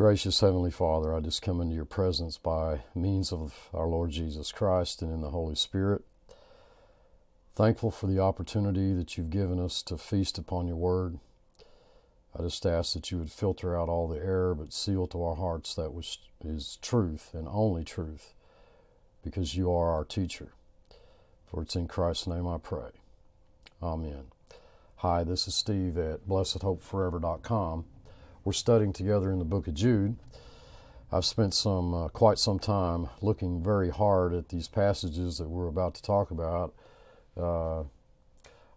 Gracious Heavenly Father, I just come into your presence by means of our Lord Jesus Christ and in the Holy Spirit. Thankful for the opportunity that you've given us to feast upon your word. I just ask that you would filter out all the error, but seal to our hearts that which is truth and only truth, because you are our teacher. For it's in Christ's name I pray. Amen. Hi, this is Steve at blessedhopeforever.com. We're studying together in the book of Jude. I've spent some uh, quite some time looking very hard at these passages that we're about to talk about. Uh,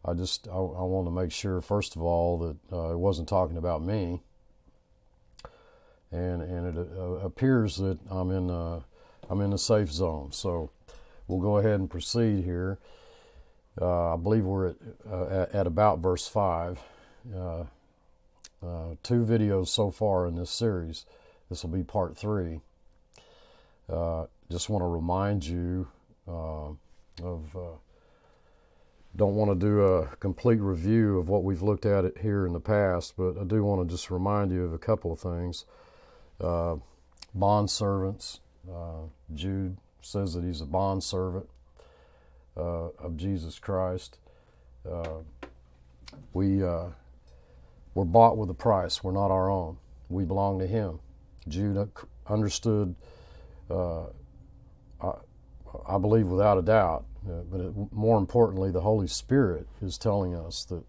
I just I, I want to make sure first of all that uh, it wasn't talking about me, and and it uh, appears that I'm in uh, I'm in a safe zone. So we'll go ahead and proceed here. Uh, I believe we're at, at, at about verse five. Uh, two videos so far in this series. This will be part three. Uh, just want to remind you uh, of. Uh, don't want to do a complete review of what we've looked at it here in the past, but I do want to just remind you of a couple of things. Uh, bond servants. Jude says that he's a bond servant of Jesus Christ. we we're bought with a price. We're not our own. We belong to Him. Jude understood, uh, I, I, believe without a doubt, uh, but it, more importantly, the Holy Spirit is telling us that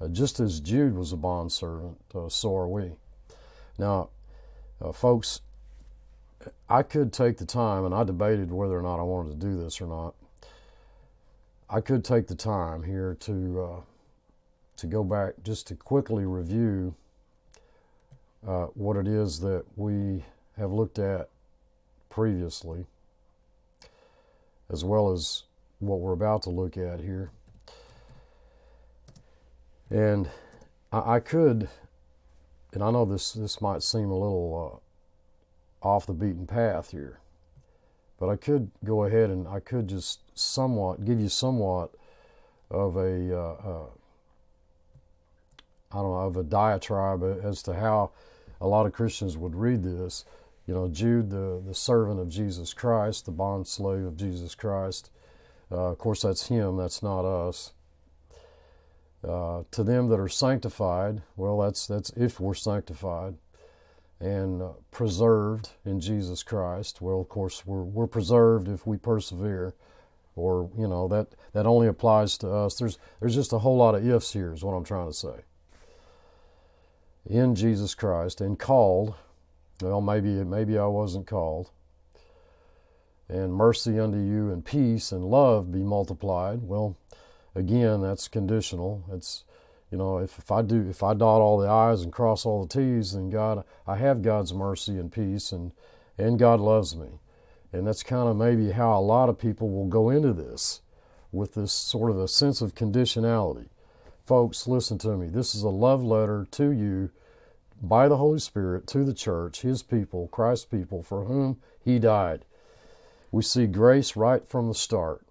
uh, just as Jude was a bondservant, uh, so are we. Now, uh, folks, I could take the time, and I debated whether or not I wanted to do this or not. I could take the time here to uh, to go back just to quickly review uh, what it is that we have looked at previously, as well as what we're about to look at here. And I, I could, and I know this this might seem a little uh, off the beaten path here, but I could go ahead and I could just somewhat give you somewhat of a uh, uh I don't know, of a diatribe as to how a lot of Christians would read this. You know, Jude, the, the servant of Jesus Christ, the bond slave of Jesus Christ. Uh, of course, that's him, that's not us. Uh, to them that are sanctified, well, that's, that's if we're sanctified and uh, preserved in Jesus Christ. Well, of course, we're, we're preserved if we persevere, or, you know, that, that only applies to us. There's, there's just a whole lot of ifs here, is what I'm trying to say in Jesus Christ and called. Well, maybe maybe I wasn't called. And mercy unto you and peace and love be multiplied. Well, again, that's conditional. It's you know, if, if I do if I dot all the I's and cross all the T's, then God I have God's mercy and peace and and God loves me. And that's kind of maybe how a lot of people will go into this with this sort of a sense of conditionality. Folks, listen to me. This is a love letter to you by the Holy Spirit to the church, His people, Christ's people, for whom He died. We see grace right from the start.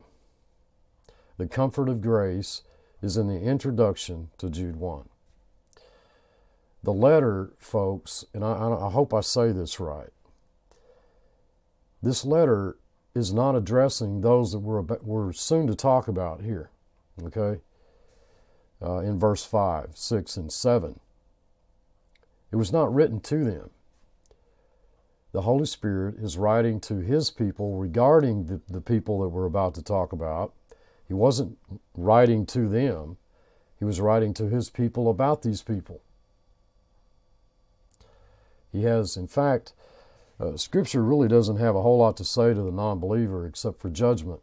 The comfort of grace is in the introduction to Jude 1. The letter, folks, and I, I hope I say this right, this letter is not addressing those that we're, we're soon to talk about here, okay? Uh, in verse 5, 6, and 7. It was not written to them. The Holy Spirit is writing to His people regarding the, the people that we're about to talk about. He wasn't writing to them, He was writing to His people about these people. He has, in fact, uh, Scripture really doesn't have a whole lot to say to the non believer except for judgment.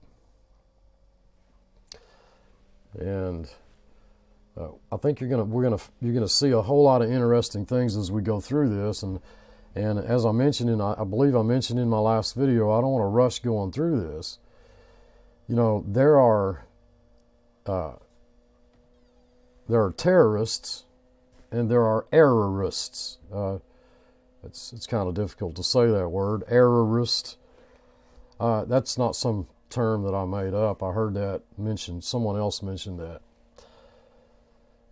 And uh, I think you're gonna we're gonna you're gonna see a whole lot of interesting things as we go through this, and and as I mentioned in I believe I mentioned in my last video, I don't want to rush going through this. You know there are uh, there are terrorists and there are errorists. Uh, it's it's kind of difficult to say that word errorist. Uh, that's not some term that I made up. I heard that mentioned. Someone else mentioned that.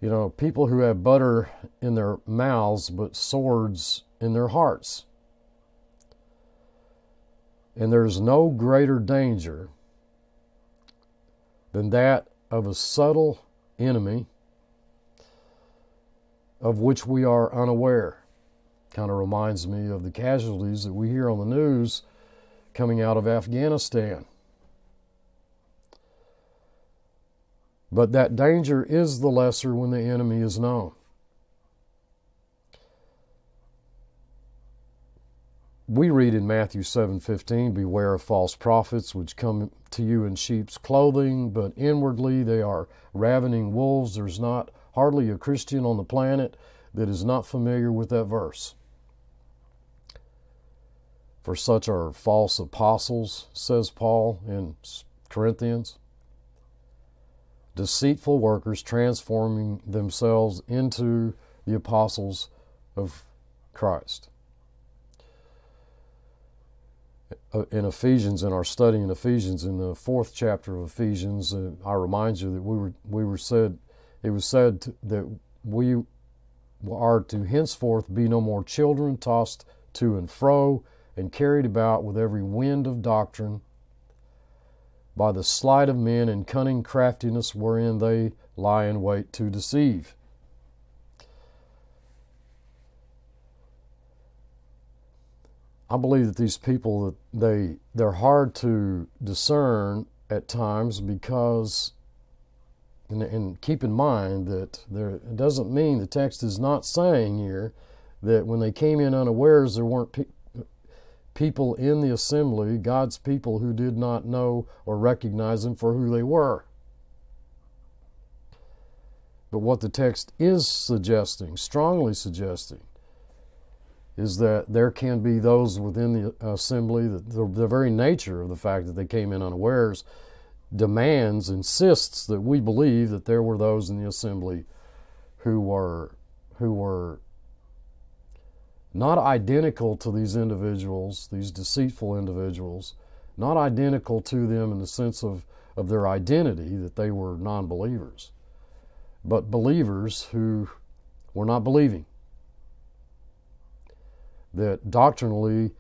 You know, people who have butter in their mouths but swords in their hearts. And there's no greater danger than that of a subtle enemy of which we are unaware. Kind of reminds me of the casualties that we hear on the news coming out of Afghanistan. But that danger is the lesser when the enemy is known. we read in Matthew 7:15, "Beware of false prophets which come to you in sheep's clothing, but inwardly they are ravening wolves." There's not hardly a Christian on the planet that is not familiar with that verse. For such are false apostles, says Paul in Corinthians, deceitful workers transforming themselves into the apostles of Christ. Uh, in Ephesians, in our study in Ephesians, in the fourth chapter of Ephesians, uh, I remind you that we were we were said, it was said to, that we are to henceforth be no more children tossed to and fro and carried about with every wind of doctrine by the sleight of men and cunning craftiness wherein they lie in wait to deceive. I believe that these people that they they're hard to discern at times because and, and keep in mind that there it doesn't mean the text is not saying here that when they came in unawares there weren't people in the assembly God's people who did not know or recognize them for who they were. But what the text is suggesting strongly suggesting is that there can be those within the assembly that the, the, very nature of the fact that they came in unawares demands, insists that we believe that there were those in the assembly who were who were not identical to these individuals, these deceitful individuals, not identical to them in the sense of, of their identity, that they were non believers, but believers who were not believing. That doctrinally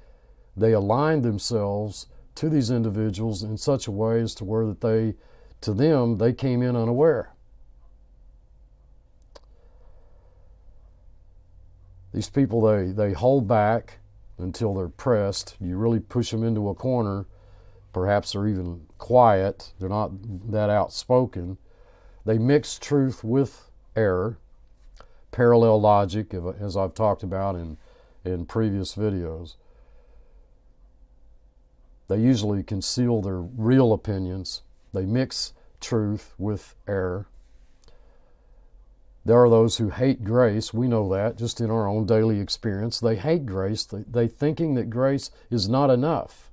they aligned themselves to these individuals in such a way as to where that they to them they came in unaware these people they they hold back until they're pressed you really push them into a corner perhaps they're even quiet they're not that outspoken they mix truth with error parallel logic as i've talked about in in previous videos. They usually conceal their real opinions. They mix truth with error. There are those who hate grace. We know that just in our own daily experience. They hate grace. They, thinking that grace is not enough.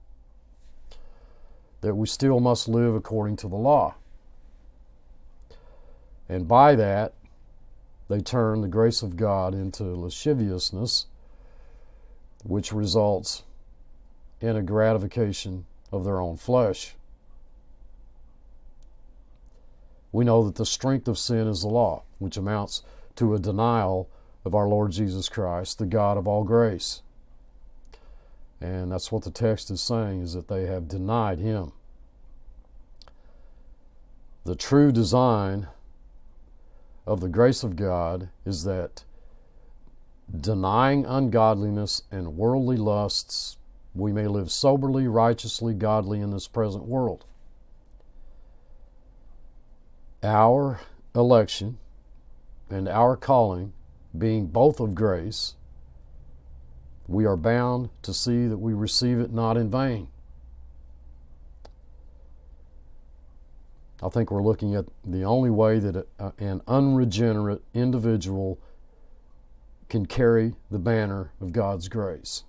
That we still must live according to the law. And by that, they turn the grace of God into lasciviousness which results in a gratification of their own flesh. We know that the strength of sin is the law, which amounts to a denial of our Lord Jesus Christ, the God of all grace. And that's what the text is saying is that they have denied him. The true design of the grace of God is that denying ungodliness and worldly lusts, we may live soberly, righteously, godly in this present world. Our election and our calling being both of grace, we are bound to see that we receive it not in vain. I think we're looking at the only way that an unregenerate individual can carry the banner of God's grace.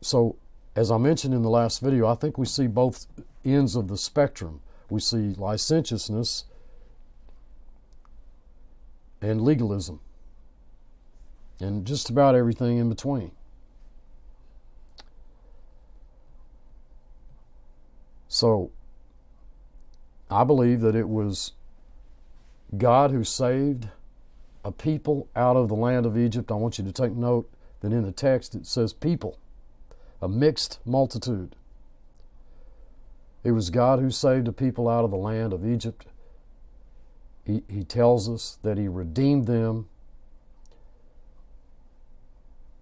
So, as I mentioned in the last video, I think we see both ends of the spectrum. We see licentiousness and legalism, and just about everything in between. So, I believe that it was God who saved a people out of the land of Egypt. I want you to take note that in the text it says people, a mixed multitude. It was God who saved a people out of the land of Egypt. He, he tells us that He redeemed them,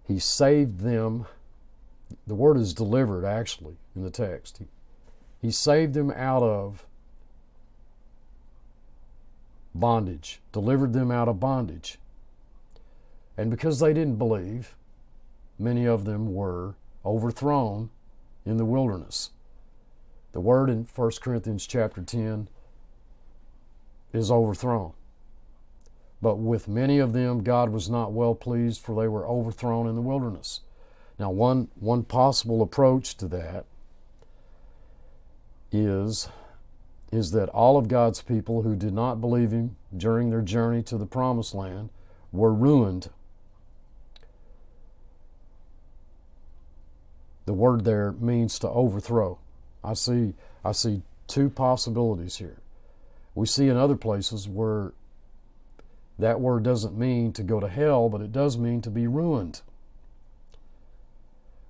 He saved them. The word is delivered, actually, in the text. He, he saved them out of bondage, delivered them out of bondage. And because they didn't believe, many of them were overthrown in the wilderness. The word in 1 Corinthians chapter 10 is overthrown. But with many of them, God was not well pleased, for they were overthrown in the wilderness. Now, one, one possible approach to that is, is that all of God's people who did not believe Him during their journey to the promised land were ruined. The word there means to overthrow. I see, I see two possibilities here. We see in other places where that word doesn't mean to go to hell, but it does mean to be ruined.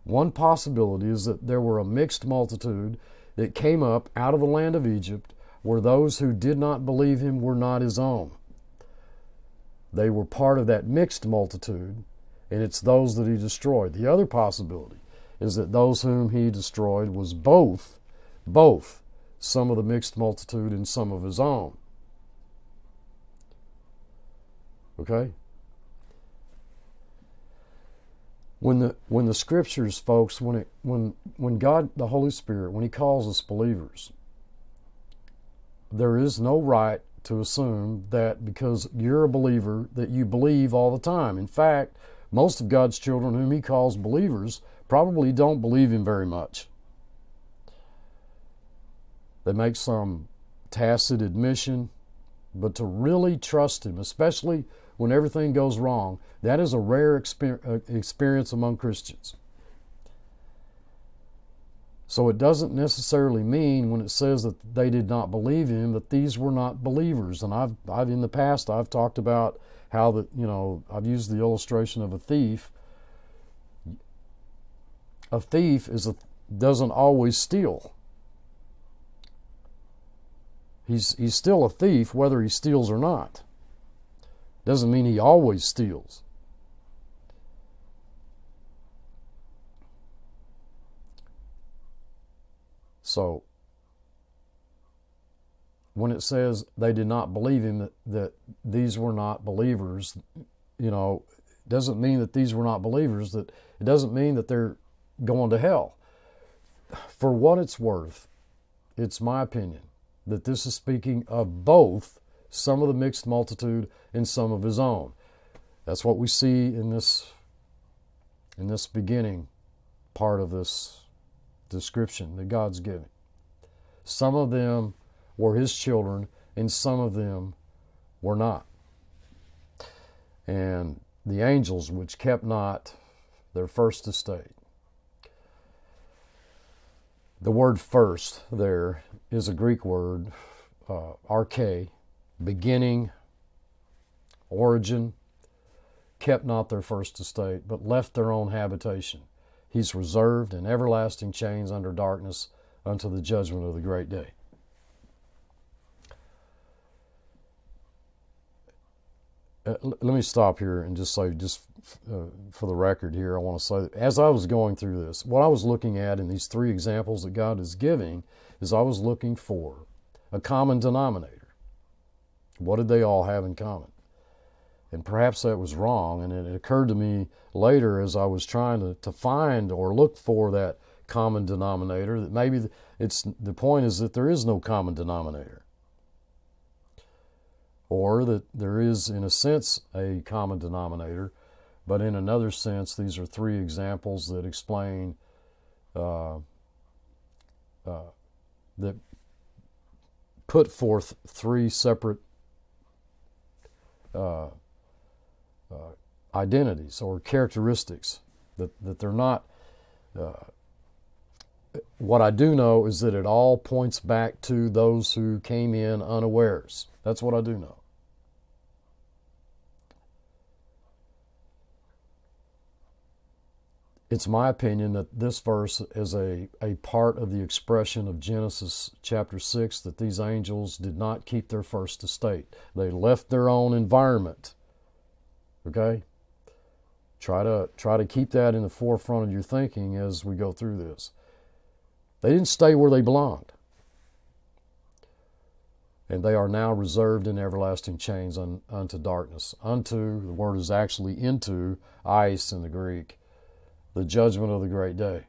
One possibility is that there were a mixed multitude that came up out of the land of Egypt, where those who did not believe him were not his own. They were part of that mixed multitude, and it's those that he destroyed. The other possibility is that those whom he destroyed was both both some of the mixed multitude and some of his own. Okay? When the when the scriptures, folks, when it when when God the Holy Spirit, when He calls us believers, there is no right to assume that because you're a believer that you believe all the time. In fact, most of God's children whom He calls believers probably don't believe Him very much. They make some tacit admission, but to really trust Him, especially when everything goes wrong, that is a rare uh, experience among Christians. So it doesn't necessarily mean when it says that they did not believe him that these were not believers. And I've, I've in the past I've talked about how that you know I've used the illustration of a thief. A thief is a doesn't always steal. He's, he's still a thief whether he steals or not. Doesn't mean he always steals. So, when it says they did not believe him, that, that these were not believers, you know, doesn't mean that these were not believers, that it doesn't mean that they're going to hell. For what it's worth, it's my opinion that this is speaking of both some of the mixed multitude and some of his own. That's what we see in this in this beginning part of this description that God's giving. Some of them were his children and some of them were not. And the angels which kept not their first estate. The word first there is a Greek word, uh, arche, beginning, origin, kept not their first estate, but left their own habitation. He's reserved in everlasting chains under darkness unto the judgment of the great day. Uh, let me stop here and just say, just uh, for the record here, I want to say that as I was going through this, what I was looking at in these three examples that God is giving is I was looking for a common denominator. What did they all have in common? And perhaps that was wrong, and it occurred to me later as I was trying to, to find or look for that common denominator that maybe it's the point is that there is no common denominator or that there is, in a sense, a common denominator, but in another sense, these are three examples that explain, uh, uh, that put forth three separate uh, uh identities or characteristics, that, that they're not. Uh, what I do know is that it all points back to those who came in unawares. That's what I do know. It's my opinion that this verse is a, a part of the expression of Genesis chapter 6 that these angels did not keep their first estate. They left their own environment. Okay? Try to try to keep that in the forefront of your thinking as we go through this. They didn't stay where they belonged. And they are now reserved in everlasting chains un, unto darkness. Unto, the word is actually into, eis in the Greek, the judgment of the great day.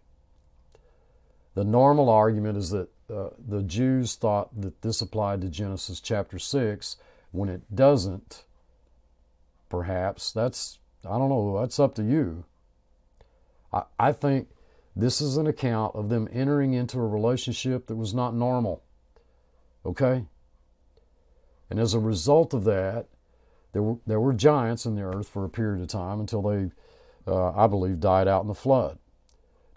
The normal argument is that uh, the Jews thought that this applied to Genesis chapter 6 when it doesn't, perhaps. That's, I don't know, that's up to you. I, I think this is an account of them entering into a relationship that was not normal. Okay? And as a result of that, there were, there were giants in the earth for a period of time until they, uh, I believe, died out in the flood.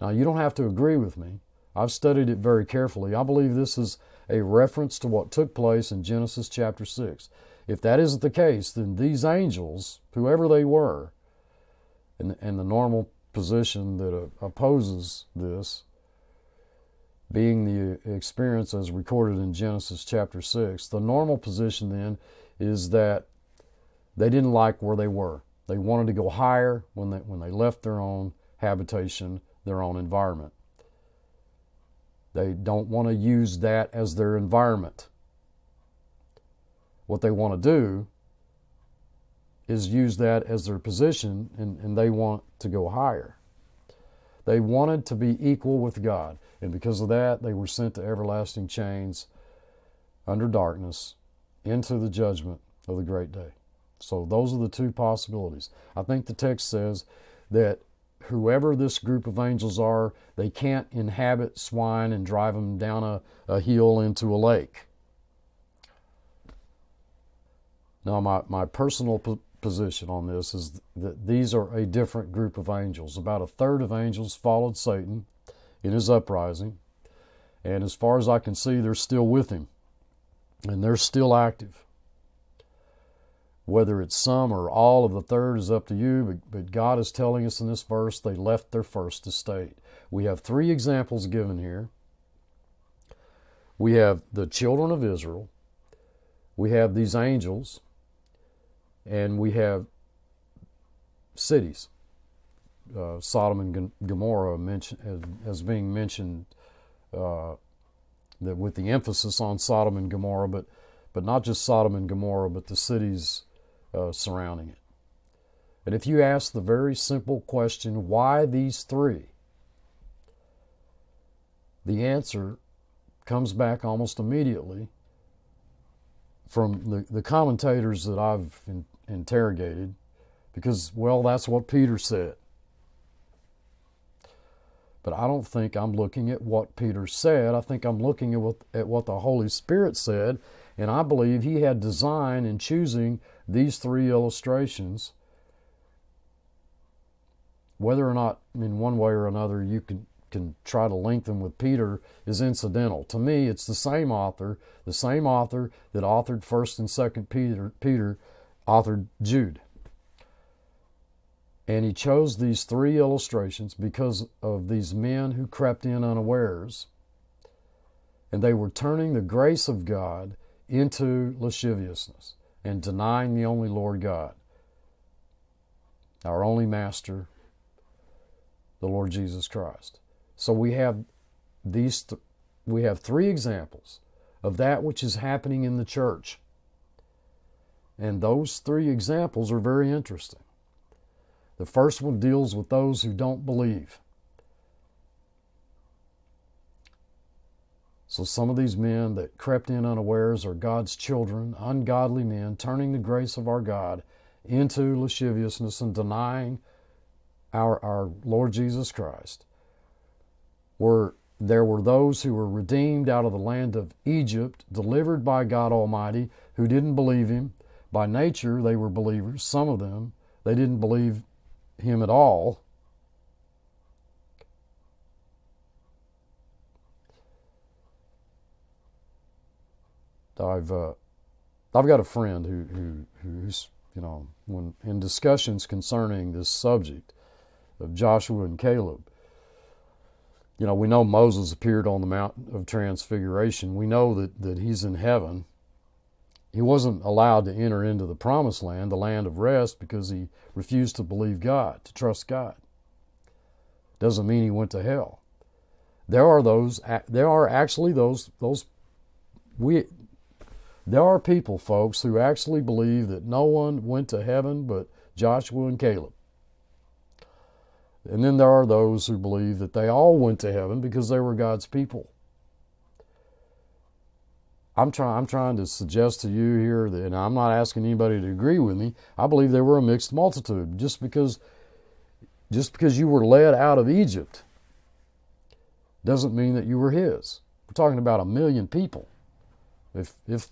Now, you don't have to agree with me. I've studied it very carefully. I believe this is a reference to what took place in Genesis chapter 6. If that isn't the case, then these angels, whoever they were, and, and the normal position that uh, opposes this, being the experience as recorded in Genesis chapter 6. The normal position then is that they didn't like where they were. They wanted to go higher when they, when they left their own habitation, their own environment. They don't want to use that as their environment. What they want to do is use that as their position and, and they want to go higher. They wanted to be equal with God, and because of that, they were sent to everlasting chains under darkness into the judgment of the great day. So, those are the two possibilities. I think the text says that whoever this group of angels are, they can't inhabit swine and drive them down a, a hill into a lake. Now, my, my personal position on this is that these are a different group of angels. About a third of angels followed Satan in his uprising, and as far as I can see, they're still with him, and they're still active. Whether it's some or all of the third is up to you, but, but God is telling us in this verse they left their first estate. We have three examples given here. We have the children of Israel, we have these angels, and we have cities. Uh, Sodom and Gomorrah mentioned as, being mentioned uh, that with the emphasis on Sodom and Gomorrah, but but not just Sodom and Gomorrah, but the cities uh, surrounding it. And if you ask the very simple question, why these three? The answer comes back almost immediately from the, the commentators that I've in, interrogated because, well, that's what Peter said. But I don't think I'm looking at what Peter said. I think I'm looking at what, at what the Holy Spirit said. And I believe he had design in choosing these three illustrations. Whether or not, in one way or another, you can, can try to link them with Peter is incidental. To me, it's the same author, the same author that authored 1st and 2nd Peter, Peter authored Jude. And he chose these three illustrations because of these men who crept in unawares. And they were turning the grace of God into lasciviousness and denying the only Lord God, our only Master, the Lord Jesus Christ. So we have these th- we have three examples of that which is happening in the church. And those three examples are very interesting. The first one deals with those who don't believe. So some of these men that crept in unawares are God's children, ungodly men, turning the grace of our God into lasciviousness and denying our, our Lord Jesus Christ. Were there were those who were redeemed out of the land of Egypt, delivered by God Almighty, who didn't believe him. By nature, they were believers, some of them. They didn't believe him at all. I've uh, I've got a friend who, who who's you know when in discussions concerning this subject, of Joshua and Caleb. You know, we know Moses appeared on the Mount of Transfiguration. We know that, that he's in heaven. He wasn't allowed to enter into the promised land, the land of rest, because he refused to believe God, to trust God. Doesn't mean he went to hell. There are those. There are actually those. Those we. There are people, folks, who actually believe that no one went to heaven but Joshua and Caleb. And then there are those who believe that they all went to heaven because they were God's people. I'm trying I'm trying to suggest to you here that and I'm not asking anybody to agree with me. I believe they were a mixed multitude. Just because just because you were led out of Egypt doesn't mean that you were his. We're talking about a million people. If if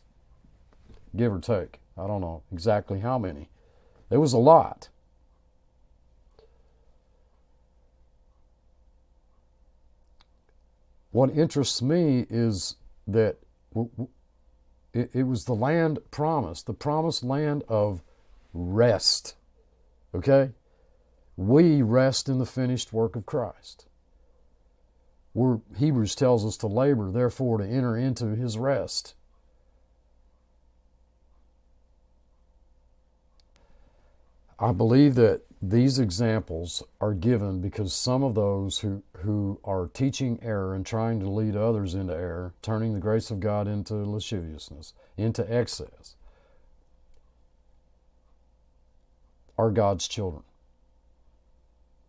give or take. I don't know exactly how many. It was a lot. What interests me is that it, was the land promised, the promised land of rest. Okay? We rest in the finished work of Christ. We're, Hebrews tells us to labor, therefore, to enter into his rest. I believe that these examples are given because some of those who, who are teaching error and trying to lead others into error, turning the grace of God into lasciviousness, into excess, are God's children.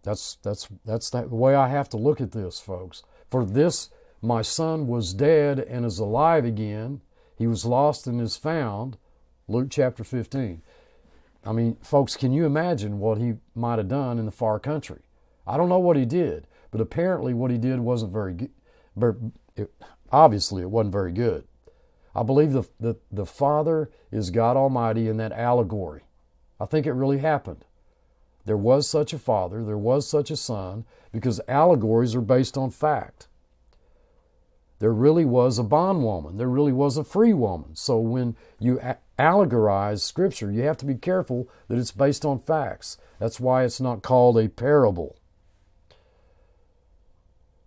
That's that's that's the way I have to look at this, folks. For this my son was dead and is alive again. He was lost and is found. Luke chapter 15. I mean, folks, can you imagine what he might have done in the far country? I don't know what he did, but apparently what he did wasn't very good. Obviously, it wasn't very good. I believe the, the, the Father is God Almighty in that allegory. I think it really happened. There was such a Father, there was such a Son, because allegories are based on fact. There really was a bondwoman, there really was a free woman. So when you allegorize Scripture, you have to be careful that it's based on facts. That's why it's not called a parable.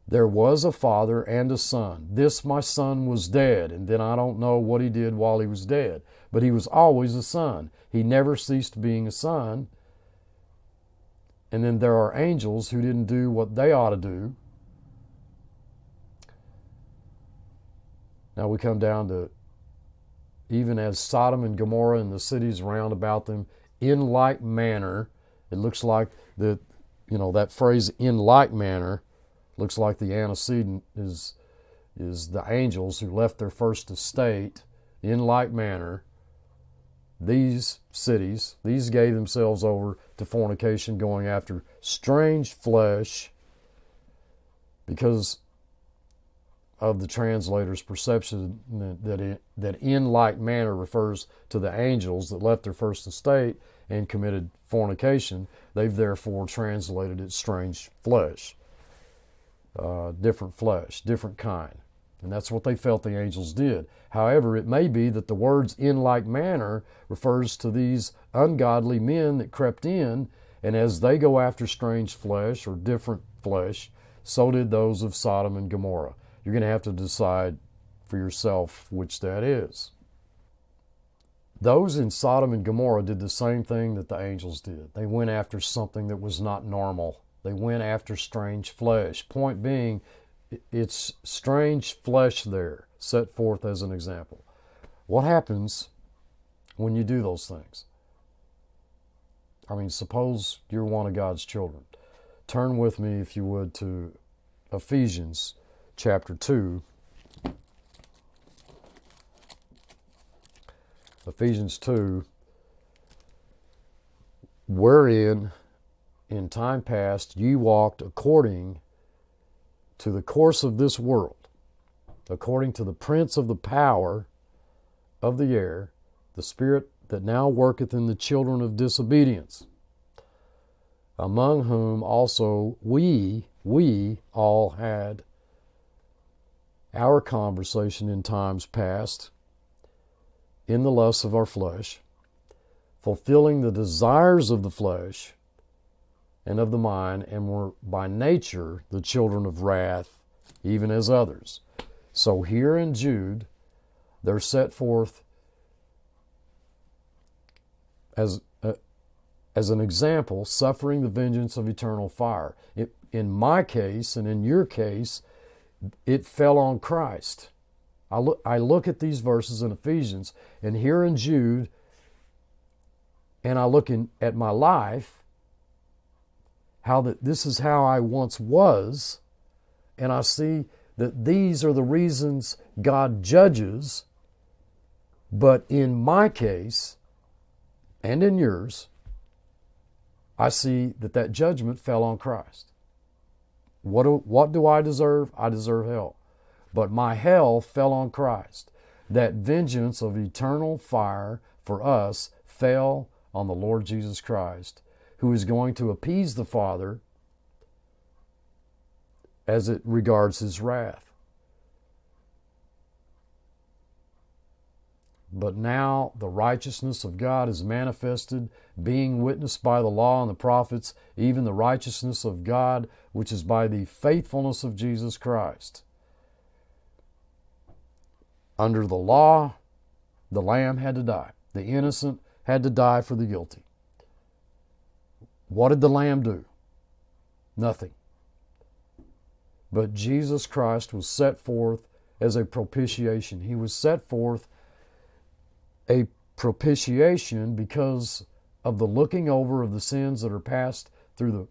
There was a father and a son. This my son was dead, and then I don't know what he did while he was dead, but he was always a son. He never ceased being a son. And then there are angels who didn't do what they ought to do. Now we come down to even as Sodom and Gomorrah and the cities round about them, in like manner. It looks like the, you know, that phrase "in like manner" looks like the antecedent is is the angels who left their first estate in like manner. These cities, these gave themselves over to fornication, going after strange flesh, because of the translator's perception that it, that in like manner refers to the angels that left their first estate and committed fornication. They've therefore translated it strange flesh, uh, different flesh, different kind. And that's what they felt the angels did. However, it may be that the words in like manner refers to these ungodly men that crept in, and as they go after strange flesh or different flesh, so did those of Sodom and Gomorrah. You're going to have to decide for yourself which that is. Those in Sodom and Gomorrah did the same thing that the angels did. They went after something that was not normal. They went after strange flesh. Point being, it's strange flesh there, set forth as an example. What happens when you do those things? I mean, suppose you're one of God's children. Turn with me, if you would, to Ephesians chapter 2. Ephesians 2, wherein in time past ye walked according to the course of this world, according to the prince of the power of the air, the spirit that now worketh in the children of disobedience, among whom also we, we all had our conversation in times past in the lusts of our flesh, fulfilling the desires of the flesh and of the mind, and were by nature the children of wrath, even as others. So here in Jude, they're set forth as uh, as an example, suffering the vengeance of eternal fire. It, in my case, and in your case, it fell on Christ. I look, I look at these verses in Ephesians, and here in Jude, and I look in, at my life, how that this is how I once was, and I see that these are the reasons God judges. But in my case, and in yours, I see that that judgment fell on Christ. What do, what do I deserve? I deserve hell. But my hell fell on Christ. That vengeance of eternal fire for us fell on the Lord Jesus Christ, who is going to appease the Father as it regards his wrath. But now the righteousness of God is manifested, being witnessed by the law and the prophets, even the righteousness of God, which is by the faithfulness of Jesus Christ. Under the law, the Lamb had to die. The innocent had to die for the guilty. What did the Lamb do? Nothing. But Jesus Christ was set forth as a propitiation. He was set forth a propitiation because of the looking over of the sins that are passed through the,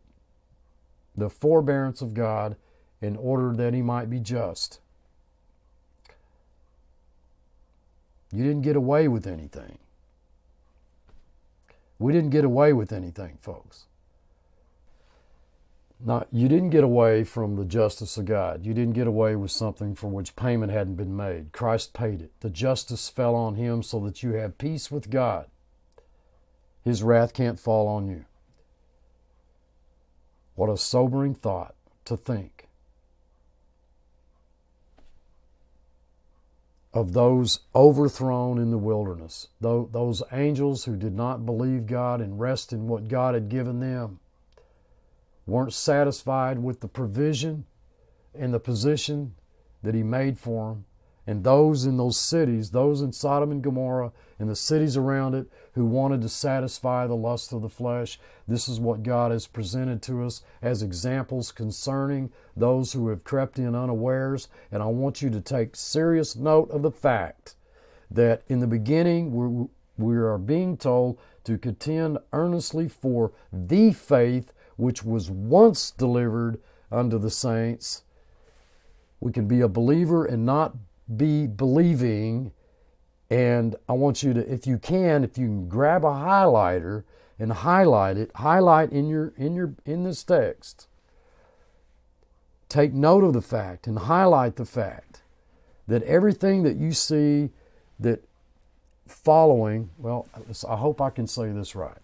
the forbearance of God in order that he might be just. You didn't get away with anything. We didn't get away with anything, folks. Not, you didn't get away from the justice of God. You didn't get away with something for which payment hadn't been made. Christ paid it. The justice fell on him so that you have peace with God. His wrath can't fall on you. What a sobering thought to think of those overthrown in the wilderness, those angels who did not believe God and rest in what God had given them weren't satisfied with the provision and the position that He made for them. And those in those cities, those in Sodom and Gomorrah and the cities around it who wanted to satisfy the lust of the flesh, this is what God has presented to us as examples concerning those who have crept in unawares. And I want you to take serious note of the fact that in the beginning we we are being told to contend earnestly for the faith which was once delivered unto the saints. We can be a believer and not be believing. And I want you to, if you can, if you can grab a highlighter and highlight it, highlight in your in your in this text. Take note of the fact and highlight the fact that everything that you see that following, well, I hope I can say this right.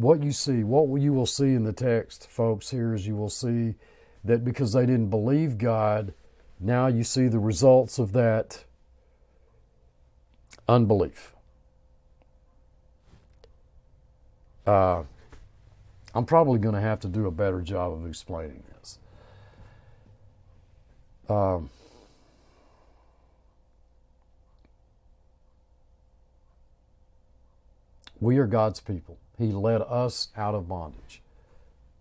What you see, what you will see in the text, folks, here is you will see that because they didn't believe God, now you see the results of that unbelief. Uh, I'm probably going to have to do a better job of explaining this. Um, we are God's people. He led us out of bondage.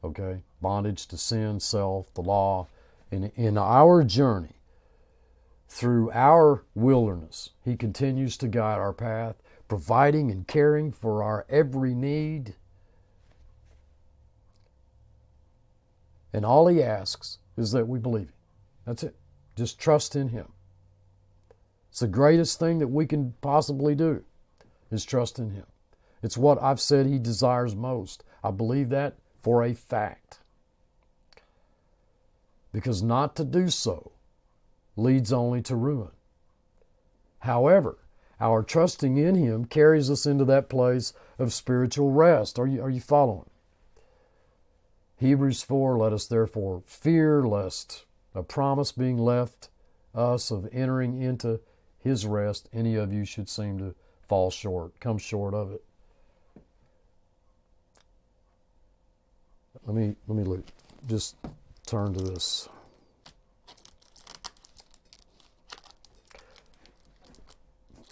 Okay? Bondage to sin, self, the law. And in our journey through our wilderness, He continues to guide our path, providing and caring for our every need. And all He asks is that we believe Him. That's it. Just trust in Him. It's the greatest thing that we can possibly do is trust in Him. It's what I've said he desires most. I believe that for a fact. Because not to do so leads only to ruin. However, our trusting in him carries us into that place of spiritual rest. Are you, are you following? Hebrews 4 Let us therefore fear lest a promise being left us of entering into his rest, any of you should seem to fall short, come short of it. Let me let me look, just turn to this.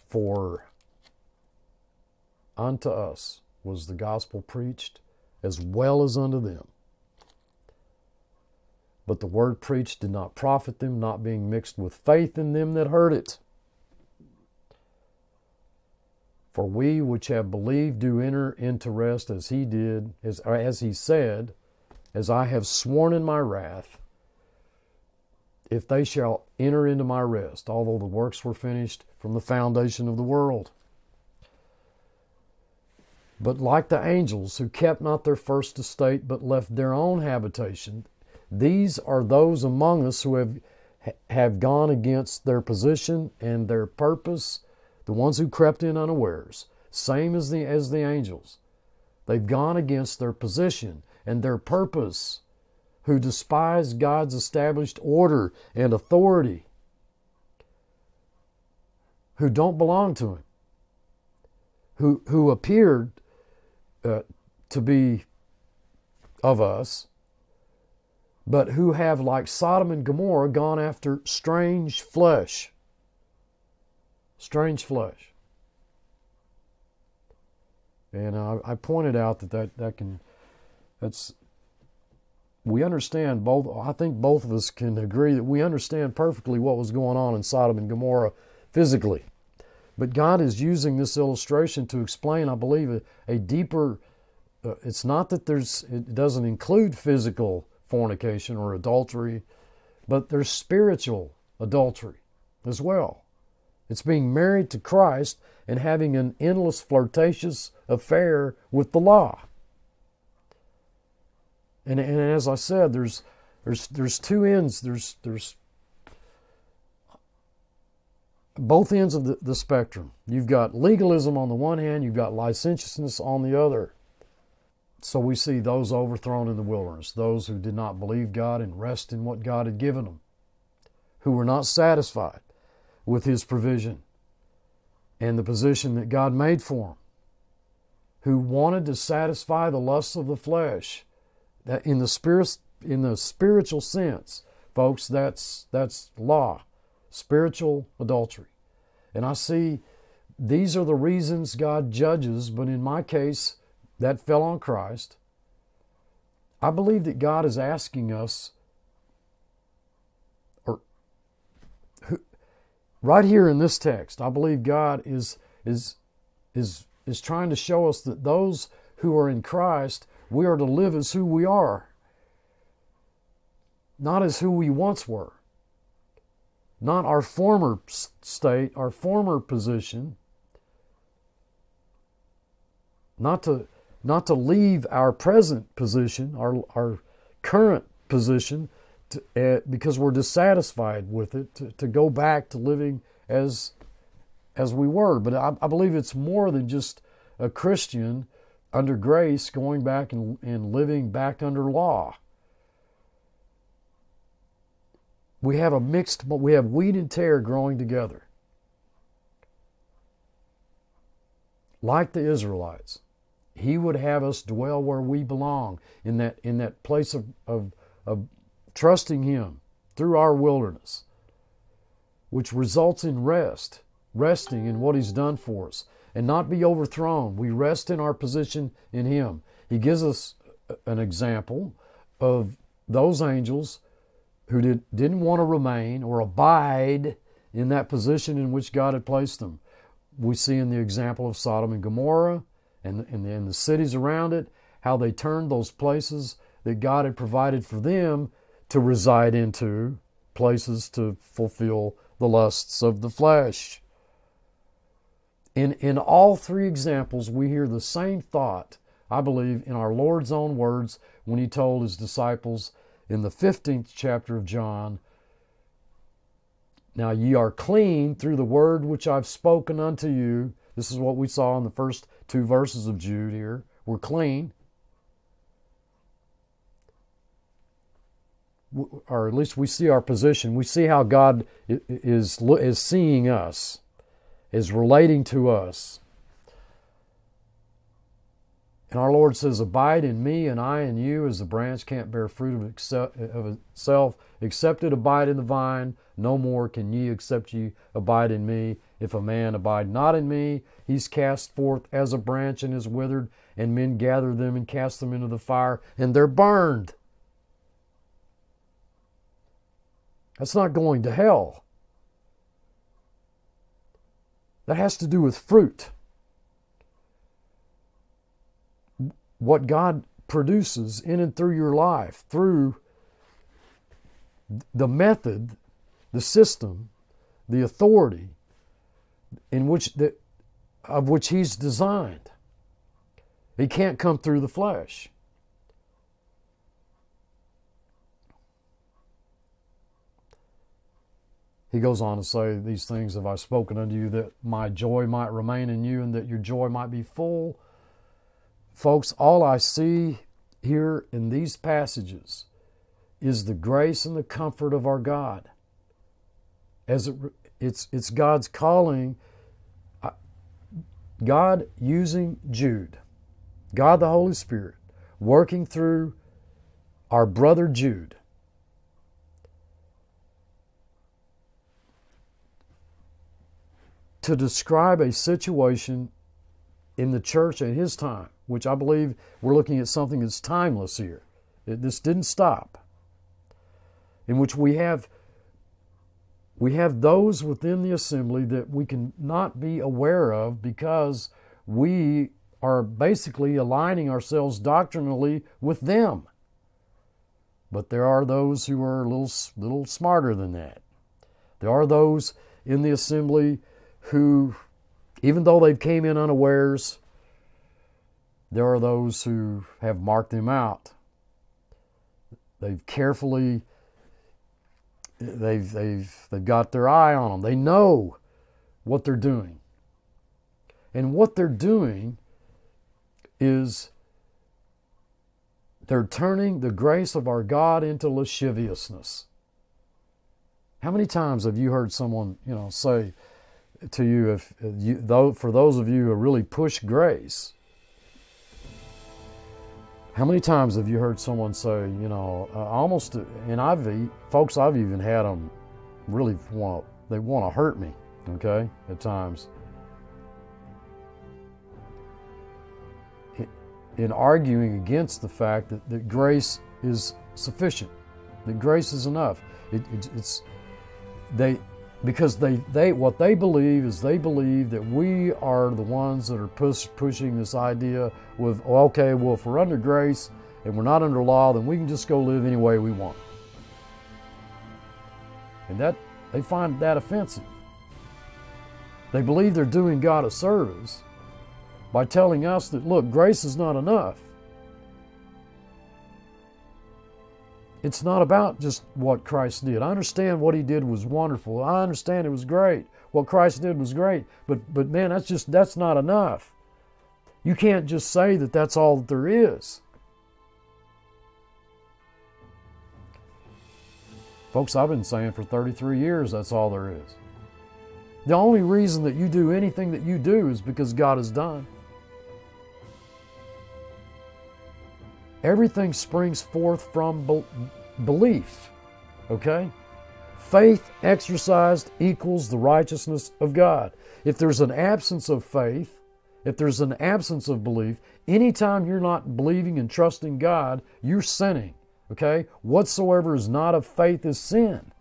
For unto us was the gospel preached as well as unto them. But the word preached did not profit them, not being mixed with faith in them that heard it. For we which have believed do enter into rest as he did, as, as he said, as I have sworn in my wrath, if they shall enter into my rest, although the works were finished from the foundation of the world. But like the angels who kept not their first estate, but left their own habitation, these are those among us who have, have gone against their position and their purpose, the ones who crept in unawares, same as the, as the angels. They've gone against their position and their purpose, who despise God's established order and authority, who don't belong to Him, who, who appeared uh, to be of us, but who have, like Sodom and Gomorrah, gone after strange flesh. Strange flesh. And I, I pointed out that, that that can, that's, we understand both, I think both of us can agree that we understand perfectly what was going on in Sodom and Gomorrah physically. But God is using this illustration to explain, I believe, a, a deeper. Uh, it's not that there's it doesn't include physical fornication or adultery, but there's spiritual adultery as well. It's being married to Christ and having an endless flirtatious affair with the law. And, and as I said, there's there's there's two ends. There's there's both ends of the, the spectrum. You've got legalism on the one hand, you've got licentiousness on the other. So we see those overthrown in the wilderness, those who did not believe God and rest in what God had given them, who were not satisfied with His provision and the position that God made for them, who wanted to satisfy the lusts of the flesh. That in the spirit, in the spiritual sense, folks, that's that's law spiritual adultery. And I see these are the reasons God judges, but in my case, that fell on Christ. I believe that God is asking us, or right here in this text, I believe God is is is is trying to show us that those who are in Christ, we are to live as who we are, not as who we once were not our former state, our former position, not to not to leave our present position, our our current position, to, uh, because we're dissatisfied with it, to, to go back to living as as we were. But I, I believe it's more than just a Christian under grace going back and, and living back under law. We have a mixed, we have wheat and tare growing together. Like the Israelites, He would have us dwell where we belong, in that, in that place of, of, of trusting Him through our wilderness, which results in rest, resting in what He's done for us, and not be overthrown. We rest in our position in Him. He gives us an example of those angels who did, didn't want to remain or abide in that position in which God had placed them. We see in the example of Sodom and Gomorrah and, and, and the cities around it how they turned those places that God had provided for them to reside into, places to fulfill the lusts of the flesh. In, in all three examples, we hear the same thought, I believe, in our Lord's own words when He told His disciples in the 15th chapter of John. Now ye are clean through the word which I've spoken unto you. This is what we saw in the first two verses of Jude here. We're clean. or at least we see our position. We see how God is is seeing us, is relating to us. And our Lord says, Abide in me, and I in you, as the branch can't bear fruit of itself, except it abide in the vine. No more can ye, except ye abide in me. If a man abide not in me, he's cast forth as a branch and is withered, and men gather them and cast them into the fire, and they're burned. That's not going to hell. That has to do with fruit. what God produces in and through your life, through the method, the system, the authority in which the, of which He's designed. He can't come through the flesh. He goes on to say, These things have I spoken unto you, that my joy might remain in you, and that your joy might be full. Folks, all I see here in these passages is the grace and the comfort of our God. As it, it's, it's God's calling, uh, God using Jude, God the Holy Spirit, working through our brother Jude. To describe a situation in the church at his time which I believe we're looking at something that's timeless here. This didn't stop. In which we have we have those within the assembly that we can not be aware of because we are basically aligning ourselves doctrinally with them. But there are those who are a little, little smarter than that. There are those in the assembly who, even though they've came in unawares, there are those who have marked them out. They've carefully they've they've they've got their eye on them. They know what they're doing. And what they're doing is they're turning the grace of our God into lasciviousness. How many times have you heard someone, you know, say to you, if you, though, for those of you who really push grace, how many times have you heard someone say, you know, uh, almost, and I've, folks, I've even had them really want, they want to hurt me, okay, at times. In arguing against the fact that, that grace is sufficient, that grace is enough. It, it, it's, they, because they, they what they believe is they believe that we are the ones that are push, pushing this idea with oh, okay well if we're under grace and we're not under law then we can just go live any way we want. And that they find that offensive. They believe they're doing god a service by telling us that look grace is not enough It's not about just what Christ did. I understand what he did was wonderful. I understand it was great. What Christ did was great. But but man, that's just that's not enough. You can't just say that that's all that there is. Folks, I've been saying for 33 years that's all there is. The only reason that you do anything that you do is because God has done. Everything springs forth from be- belief. Okay? Faith exercised equals the righteousness of God. If there's an absence of faith, if there's an absence of belief, anytime you're not believing and trusting God, you're sinning. Okay? Whatsoever is not of faith is sin.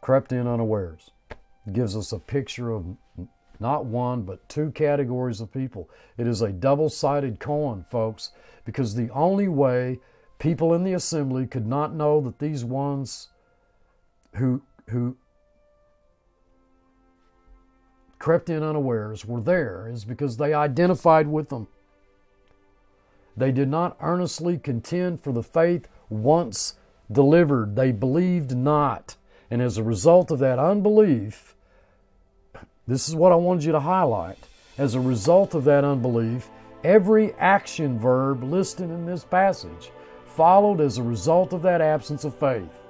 Crept in unawares. gives us a picture of not one, but two categories of people. It is a double sided coin, folks, because the only way people in the assembly could not know that these ones who, who crept in unawares were there is because they identified with them. They did not earnestly contend for the faith once delivered. They believed not. And as a result of that unbelief, this is what I wanted you to highlight. As a result of that unbelief, every action verb listed in this passage followed as a result of that absence of faith.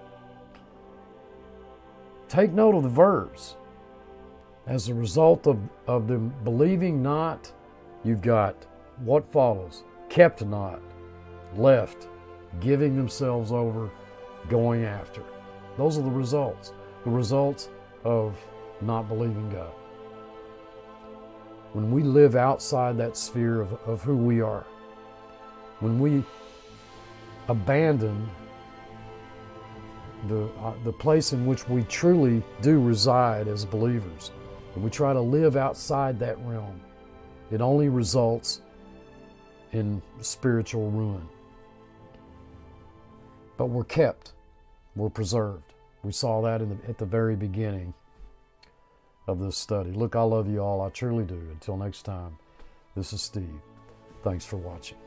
Take note of the verbs. As a result of, of them believing not, you've got what follows kept not, left, giving themselves over, going after. Those are the results. The results of not believing God. When we live outside that sphere of, of who we are, when we abandon the, uh, the place in which we truly do reside as believers, and we try to live outside that realm, it only results in spiritual ruin. But we're kept, we're preserved. We saw that the, at the very beginning of this study. Look, I love you all. I truly do. Until next time, this is Steve. Thanks for watching.